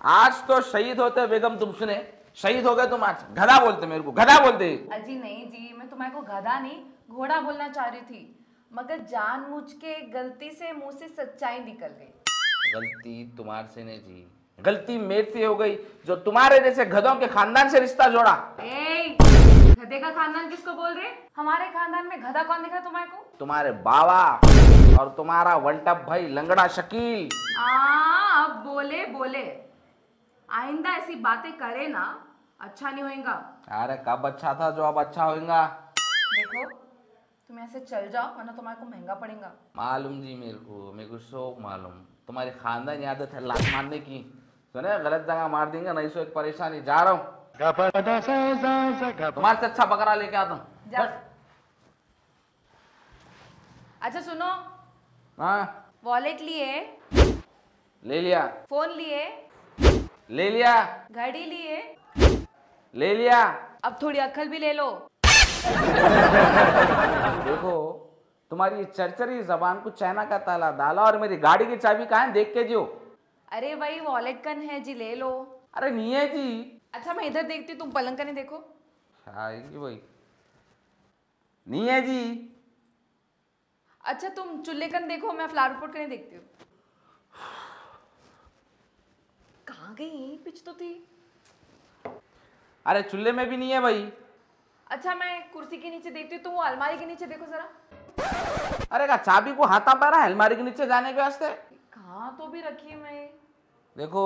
आज तो शहीद होते बेगम तुम सुने शहीद हो गए तुम आज। गधा बोलते मेरे को गधा बोलते। अजी नहीं जी मैं तुम्हारे को गधा नहीं घोड़ा बोलना चाह रही थी मगर जानबूझ के गलती से मुँह से सच्चाई निकल गई। गलती तुम्हारे से नहीं जी गलती मेरे से हो गई जो तुम्हारे जैसे गधों के खानदान से रिश्ता जोड़ा। ए गधे का खानदान किसको बोल रहे? हमारे खानदान में गधा कौन दिख रहा तुम्हारे को? तुम्हारे बाबा और तुम्हारा वंटप भाई लंगड़ा शकील। आ अब बोले बोले। आइंदा ऐसी बातें करे ना अच्छा नहीं होएगा। अरे कब अच्छा था जो अब अच्छा होगा देखो तुम ऐसे चल जाओ वरना तुम्हारे को महँगा पड़ेगा। मालूम जी मेरे को मेरे को शौक मालूम। तुम्हारी खानदान आदत है लात मारने की। सुने गलत जगह मार देंगे नहीं सो एक परेशानी। जा रहा हूँ। तुम्हारे से अच्छा बकरा लेके आता हूँ। अच्छा सुनो। हाँ। वॉलेट लिए। ले लिया। फ़ोन लिए। ले लिया। घड़ी लिए। ले लिया। अब थोड़ी अक्ल भी ले लो। देखो तुम्हारी चरचरी जबान को चाइना का ताला डाला और मेरी गाड़ी की चाबी कहाँ है देख के जियो। अरे भाई वॉलेट कन है जी ले लो। अरे नहीं है जी। अच्छा मैं इधर देखती हूँ तुम पलंग कने देखो। आएगी भाई नहीं है जी। अच्छा तुम चूल्हे कन देखो मैं फ्लावर पोट कने देखती हूँ। कहाँ गई पिच तो थी। अरे चूल्हे में भी नहीं है भाई। अच्छा मैं कुर्सी के नीचे देखती हूँ तुम वो अलमारी के नीचे देखो जरा। अरे का चाबी को हाथा पैरा है अलमारी के नीचे जाने के वास्ते? कहाँ तो भी रखी है मैं। देखो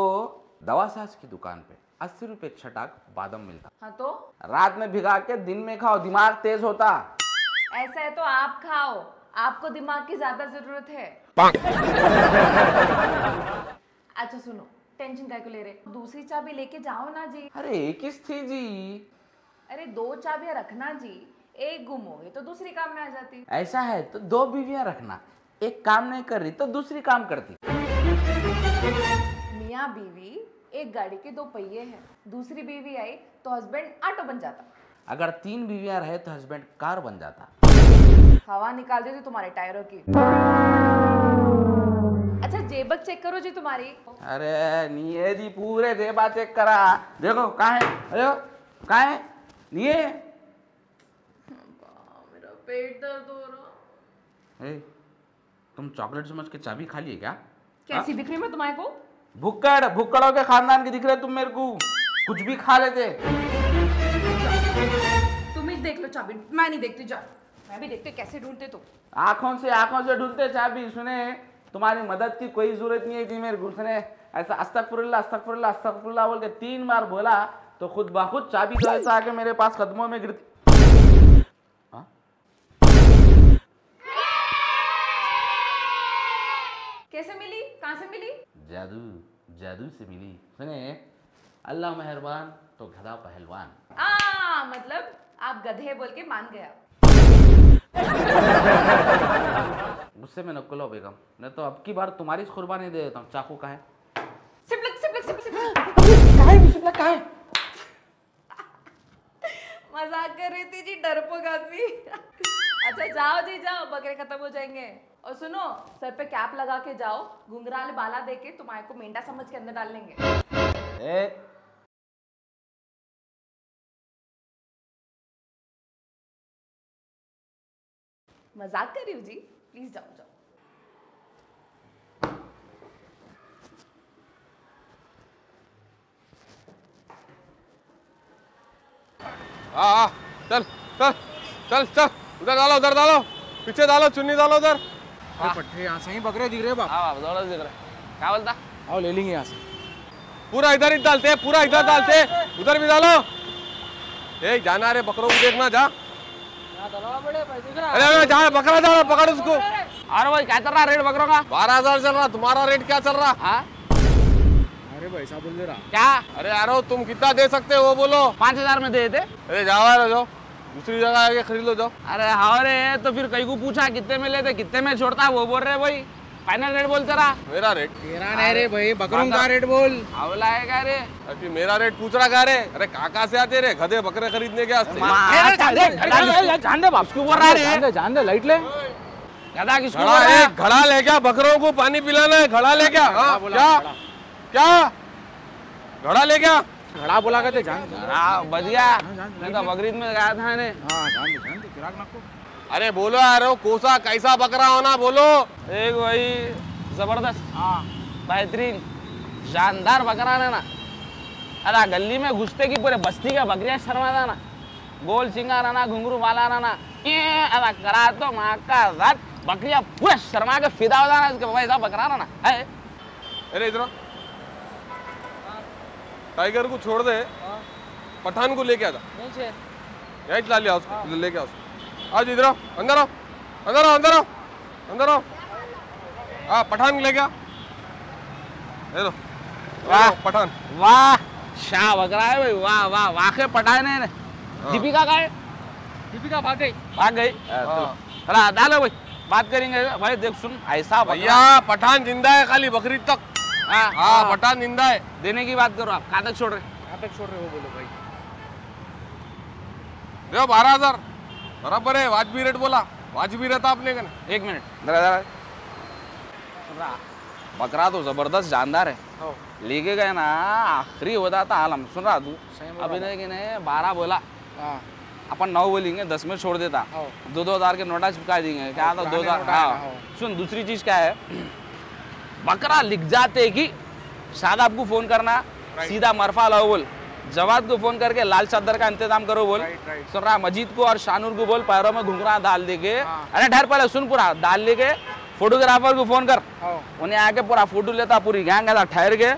दवा सास की दुकान पे अस्सी रुपए छटाक बादाम मिलता। हाँ तो? रात में भिगा के दिन में खाओ दिमाग तेज होता। ऐसा है तो आप खाओ। आपको दिमाग की ज़्यादा ज़रूरत है। अच्छा सुनो टेंशन काय को ले रहे? दूसरी चाबी लेके जाओ ना जी। अरे किस थी जी। अरे दो चाबियाँ रखना जी। एक गुम हो गई तो दूसरी काम में आ जाती। ऐसा है तो दो बीवियाँ रखना। एक काम नहीं कर रही तो दूसरी काम करती। मियाँ बीवी एक गाड़ी के दो पहिए हैं। दूसरी बीवी आई तो हस्बैंड ऑटो बन जाता। अगर तीन बीवियाँ रहे तो हस्बैंड कार बन जाता। हवा निकाल देती तुम्हारे टायरों की। जेबक चेक करो जी तुम्हारी। अरे नहीं है जी पूरे जेबा चेक करा। देखो कहाँ है? अरे कहाँ है? नहीं है मेरा पेट दर्द हो रहा। ए, तुम चॉकलेट समझ के चाबी खा लिए क्या? कैसी दिख रही मैं तुम्हारे को? भुक्कड़ भुक्कड़ों के खानदान के दिख रहे तुम मेरे को। कुछ भी खा लेते। तुम ही देख लो चाबी मैं नहीं देखती जा। मैं भी देखती कैसे ढूंढते तुम। आँखों से आँखों से ढूंढते चाबी सुने? तुम्हारी मदद की कोई ज़रूरत नहीं थी मेरे को उसने ऐसा अस्तगफुरुल्लाह अस्तगफुरुल्लाह अस्तगफुरुल्लाह बोल के तीन बार बोला तो खुद बाखुद चाबी तो ऐसा आके मेरे पास कदमों में गिरती। हाँ? कैसे मिली? कहाँ से मिली? जादू जादू से मिली। सुने अल्लाह मेहरबान तो गधा पहलवान। आ मतलब आप गधे बोल के मान गया गुस्से में नकुलो बेगम नहीं तो अब की बार तुम्हारी कुर्बानी दे देता हूँ। चाकू का है? मज़ाक कर रही थी जी डरपोक आदमी अच्छा जाओ जी जाओ बकरे खत्म हो जाएँगे। और सुनो सर पे कैप लगा के जाओ घुंघराले बाला दे के तुम्हारे को मेंढा समझ के अंदर डाल लेंगे। ए, मज़ाक कर रही हूँ जी? प्लीज़ जाओ जाओ हाँ हाँ चल चल चल चल। उधर डालो उधर डालो। पीछे डालो चुन्नी डालो उधर। पट्टे यहाँ से ही बकरे दिख रहे बाप? हाँ बाप दौड़ा दिख रहा। है क्या बोलता? आओ ले लेंगे यहाँ से। पूरा इधर ही डालते हैं पूरा इधर डालते। हैं उधर भी डालो। ए जाना रे बकरों को देखना जा। अरे अरे जा बकरा जा पकड़ उसको। अरे भाई क्या चल रहा रेट बकरों का। बारह हज़ार चल रहा तुम्हारा रेट क्या चल रहा? हा? अरे भाई साहब बोल दे रहा। क्या? अरे यारो तुम कितना दे सकते हो वो बोलो। पाँच हज़ार में दे दे। अरे जाओ यार जाओ। दूसरी जगह आके खरीद लो जाओ। अरे हाँ रे तो फिर कई को पूछा कितने में लेते कितने में छोड़ता वो बोल रहे भाई। फाइनल रेट बोलते रहा मेरा रेट तेरा नहीं रे भाई बकरों का रेट बोल आवला है क्या रे? अभी मेरा रेट पूछ रहा रे? अरे काका से आते रे गधे बकरे खरीदने के वास्ते। जान दे बाप किसको बोल रहा है। जान रे दे जान दे लाइट ले। गधा किसको बोल रहा है घड़ा ले क्या? बकरों को पानी पिलाना है घड़ा ले क्या? हाँ, क्या? क्या? घड़ा ले क्या? घड़ा बोला करते जान हाँ गया जान, तो बकरीद में गया था इन्हें। हाँ जान दे जान दे गिराक नको अरे बोलो यार वो कोसा कैसा बकरा होना बोलो। एक वही ज़बरदस्त हाँ। बेहतरीन शानदार बकरा है ना। अरे गली में घुसते की पूरे बस्ती का बकरियाँ शर्मा ना। गोल सिंगा रहना घुंगरू वाला रहना ये अरे करा तो माँ का रात बकरियाँ पूरे शर्मा के फिदा हो जाना इसके बाबा बकरा रहना है? अरे इधर टाइगर को छोड़ दे। पठान को लेके आजा नीचे। यही ला लिया उसको लेके आओ उसको। आज इधर आओ अंदर आओ अंदर आओ अंदर आओ अंदर आओ। हाँ पठान को लेके आ ये वाह। पठान। वाह शाह बकरा है भाई वाह वाह वाके पटाए ने दीपिका का है? दीपिका भाग गई। भाग गई? हाँ। चला डालो भाई। बात करेंगे भाई देख सुन ऐसा भैया पठान ज़िंदा है खाली बकरीद तक। हाँ, हाँ पठान ज़िंदा है। देने की बात करो आप कहाँ तक छोड़ रहे कहाँ तक छोड़ रहे हो बोलो भाई। देखो बारह हज़ार। बराबर है वाजबी रेट बोला। वाजबी रहता आपने का एक मिनट। जरा जरा बकरा तो ज़बरदस्त जानदार है। लेके गए ना आखिरी होता था आलम। सुन रहा तू। अभी ने कि बारह बोला। हाँ। अपन नौ बोलेंगे दस में छोड़ देता। दो दो हज़ार के नोटा चिपका देंगे। क्या था दो हज़ार हाँ। सुन दूसरी चीज़ क्या है? बकरा लिख जाते कि शायद आपको फ़ोन करना सीधा मरफा लाओ बोल। जवाद को फ़ोन करके लाल चादर का इंतज़ाम करो बोल। सुन रहा मजीद को और शानूर को बोल पैरों में घुंघरा डाल दे के हाँ। अरे ठहर पहले सुन पूरा डाल लेके फोटोग्राफर को फ़ोन कर। हाँ। उन्हें आके पूरा फ़ोटो लेता पूरी गैंग ऐसा ठहर के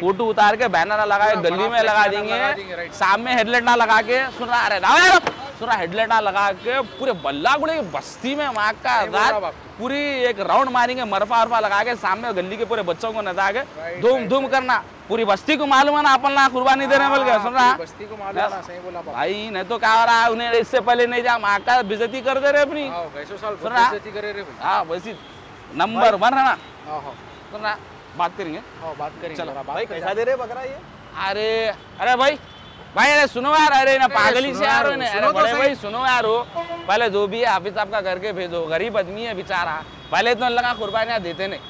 फ़ोटो उतार के बैनर लगा के गली में लगा देंगे, सामने हेडलाइट ना लगा के सुन रहा अरे यार, सुन रहा हेडलाइट ना लगा के पूरे बल्ला गुड़े बस्ती में वहाँ का रात पूरी एक राउंड मारेंगे मरफा अरफा लगा के सामने गली के पूरे बच्चों को नजा के धूम धूम करना। पूरी बस्ती को मालूम है ना अपन ना कुर्बानी दे रहे बोल के सुन रहा? बस्ती को मालूम है ना सही बोला भाई नहीं तो क्या हो रहा है उन्हें इससे पहले नहीं जा माँ का बेजती कर दे रहे अपनी। हाँ कैसो साल सुन रहा? बेइज्जती करे रे भाई। हाँ वैसी नंबर वन है ना? हाँ हाँ। सुन रहा? बात करेंगे। हाँ बात करेंगे चलो, बात करेंगे। दे रहे बकरा ये? अरे अरे भाई भाई अरे सुनो यार अरे ना पागली से यार अरे तो बड़े भाई सुनो यार हो पहले जो भी है हाफिज साहब का करके भेजो गरीब आदमी है बेचारा। पहले तो लगा कुर्बानियाँ देते नहीं।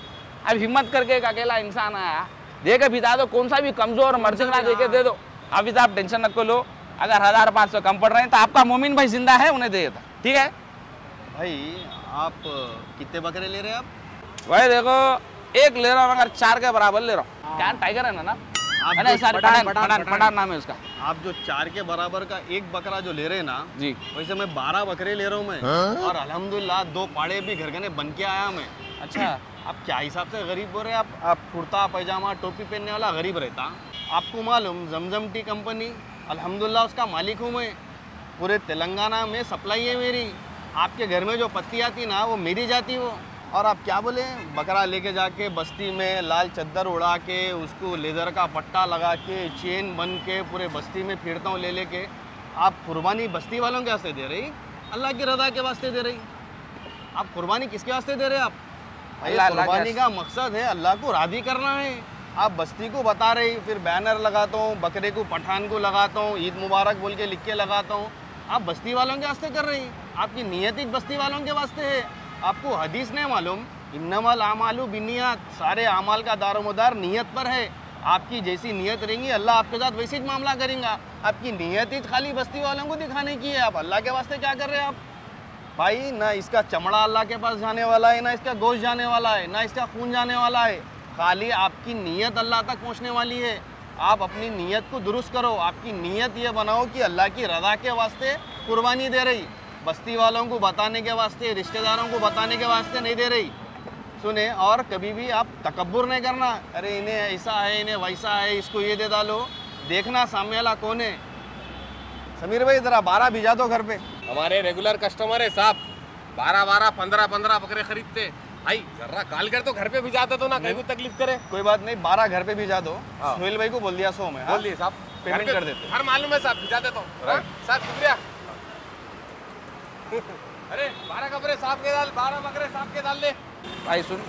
अब हिम्मत करके एक अकेला इंसान आया। दे के बिता दो कौन सा भी कमज़ोर मर्चना दे के दे दो। हाफिज साहब टेंशन न लो। अगर हज़ार पाँच सौ कम पड़ रहे हैं तो आपका मोमिन भाई ज़िंदा है उन्हें दे देता ठीक है? भाई आप कितने बकरे ले रहे हैं आप? भाई देखो एक ले रहा हूँ मगर चार के बराबर ले रहा हूँ। क्या टाइगर है ना ना? आप जो पठान, नाम है उसका। आप चार के बराबर का एक बकरा जो ले रहे हैं ना जी। वैसे मैं बारह बकरे ले रहा हूँ मैं। और अल्हम्दुलिल्लाह दो पाड़े भी घर घने बन के आया मैं। अच्छा। आप क्या हिसाब से गरीब बोल रहे आप आप कुर्ता, पैजामा, टोपी पहनने वाला गरीब रहता आपको मालूम, जमजम टी कंपनी, अल्हम्दुलिल्लाह उसका मालिक हूँ मैं। पूरे तेलंगाना में सप्लाई है मेरी। आपके घर में जो पत्ती आती ना, वो मेरी जाती वो। और आप क्या बोले? बकरा लेके जाके बस्ती में लाल चद्दर उड़ा के, उसको लेदर का पट्टा लगा के, चेन बन के पूरे बस्ती में फिरता हूँ ले लेके। आप कुर्बानी बस्ती वालों के वास्ते दे रही? अल्लाह की रजा के वास्ते दे रही? आप कुर्बानी किसके वास्ते दे रहे आप? कुर्बानी का मकसद है अल्लाह को राज़ी करना है। आप बस्ती को बता रही फिर बैनर लगाता हूँ बकरे को पठान को लगाता हूँ ईद मुबारक बोल के लिख के लगाता हूँ। आप बस्ती वालों के वास्ते कर रही आपकी नीयत ही बस्ती वालों के वास्ते है। आपको हदीस नहीं मालूम इन्नमल आमालू बिनियत सारे अमाल का दारोमदार नीयत पर है। आपकी जैसी नीयत रहेंगी अल्लाह आपके साथ वैसे ही मामला करेंगे। आपकी नीयत ही खाली बस्ती वालों को दिखाने की है आप अल्लाह के वास्ते क्या कर रहे हैं आप? भाई, ना इसका चमड़ा अल्लाह के पास जाने वाला है, ना इसका गोश्त जाने वाला है, ना इसका खून जाने वाला है। खाली आपकी नीयत अल्लाह तक पहुँचने वाली है। आप अपनी नीयत को दुरुस्त करो। आपकी नीयत ये बनाओ कि अल्लाह की रजा के वास्ते कुर्बानी दे रही। बस्ती वालों को बताने के वास्ते, रिश्तेदारों को बताने के वास्ते नहीं दे रही। सुने, और कभी भी आप तकबर नहीं करना। अरे, इन्हें ऐसा है, इन्हें वैसा है, इसको ये दे डालो। देखना सामने वाला कौन है? समीर भाई, ज़रा बारह भिजा दो घर पे। हमारे रेगुलर कस्टमर है साहब। बारह बारह पंद्रह पंद्रह बकरे खरीदते। भाई जर्रा कॉल कर तो घर पे भी जाते तो ना कहीं को तकलीफ़ करे। कोई बात नहीं बारह घर पे भिजा दो। हाँ। सोहेल भाई को बोल दिया सो मैं हाँ? बोल दिए साहब। पेमेंट कर देते। हर मालूम है साहब भिजा देता हूँ। हाँ? साहब शुक्रिया। अरे बारह कपड़े साहब के डाल बारह बकरे साहब के डाल दे भाई सुन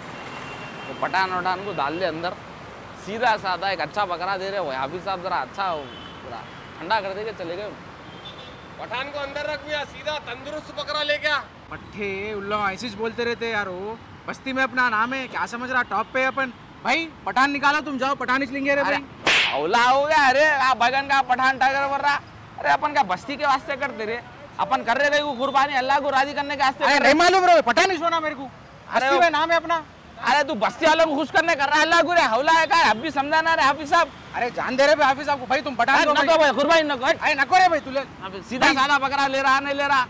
वो पठान वठान को डाल दे अंदर। सीधा साधा एक अच्छा बकरा दे रहे हो हाफिज साहब जरा अच्छा हो पूरा ठंडा कर देके चले गए पठान को अंदर रख मिया सीधा तंदुरुस्त बकरा ले गया। पट्टे उल्लो ऐसे बोलते रहते यार वो। बस्ती में अपना नाम है क्या समझ रहा टॉप पे अपन। भाई पठान निकालो तुम जाओ पठान ही लेंगे रे अरे भाई अवला हो गया अरे आ बगन का पठान टाइगर वर रहा। अरे अपन का बस्ती के वास्ते करते रे? अपन कर रहे थे वो कुर्बानी अल्लाह को राज़ी करने के वास्ते अरे मालूम रे पता नहीं सुना मेरे को। अरे वो- में नाम है अपना। अरे तू बस्ती वालों को खुश करने कर रहा है अल्लाह को रे हौला है का अब भी समझाना रे हाफिज साहब। अरे जान दे रहे भाई हाफिज आपको भाई तुम पठान दो भाई। भाई कुर्बानी नको। अरे। नको रे भाई तू सीधा साधा बकरा ले रहा नहीं ले रहा।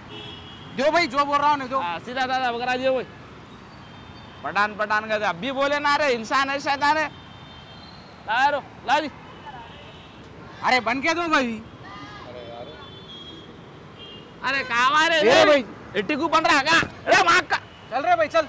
दो भाई जो बोल रहा हूँ नहीं दो हाँ, सीधा साधा बकरा दियो भाई। पठान पठान का अब भी बोले ना रे इंसान है शैतान है। ला रो ला जी। अरे बन के दो भाई। अरे कहाँ रे रे भाई। टिकू बन रहा का अरे माँ का चल रहे भाई चल।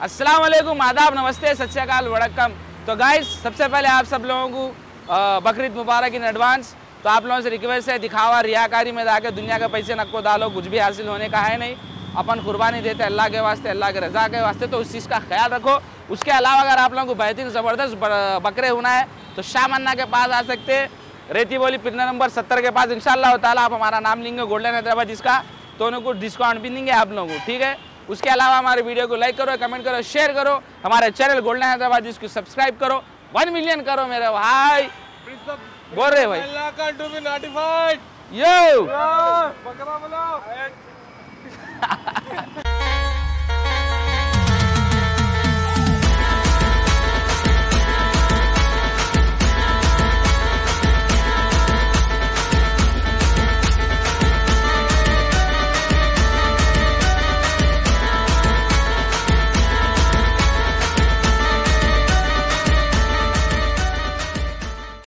वालेकुम आदाब, नमस्ते सत श्रीकाल वड़कम तो गाइस सबसे पहले आप सब लोगों को बकरीद मुबारक इन एडवांस तो आप लोगों से रिक्वेस्ट है, दिखावा, रियाकारी में जाकर दुनिया के पैसे नको डालो, कुछ भी हासिल होने का है नहीं। अपन कुर्बानी देते अल्लाह के वास्ते, अल्लाह के रजा के वास्ते तो उस चीज़ का ख्याल रखो। उसके अलावा अगर आप लोगों को बेहतरीन, ज़बरदस्त बकरे होना है तो शाह मन्ना के पास आ सकते रेती बोली, पिन्ना नंबर सत्तर के पास इंशाल्लाह ताला आप हमारा नाम लेंगे, गोल्डन हैदराबाद जिसका तो उनको डिस्काउंट भी देंगे आप लोगों को, ठीक है? उसके अलावा हमारे वीडियो को लाइक करो कमेंट करो शेयर करो। हमारे चैनल गोल्डन हैदराबाद जिसको सब्सक्राइब करो। वन मिलियन करो मेरे भाई। बोल रहे भाई। यो बकरा बोलो।